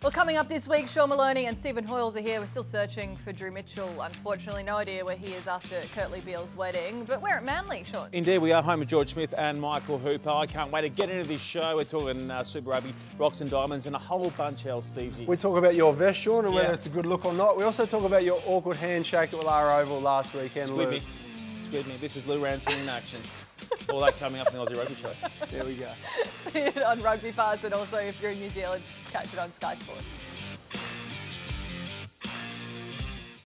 Well, coming up this week, Sean Maloney and Stephen Hoiles are here. We're still searching for Drew Mitchell. Unfortunately, no idea where he is after Kurtley Beale's wedding. But we're at Manly, Sean. Indeed, we are home with George Smith and Michael Hooper. I can't wait to get into this show. We're talking uh, Super Rugby, Rocks and Diamonds, and a whole bunch else, Stevesy. We talk about your vest, Sean, and whether it's a good look or not. We also talk about your awkward handshake at Woollahra Oval last weekend, Squid Lou. me. Squid me. This is Lou Ransom in action. All that coming up in the Aussie Rugby Show. There we go. See it on RugbyPass, and also if you're in New Zealand, catch it on Sky Sports.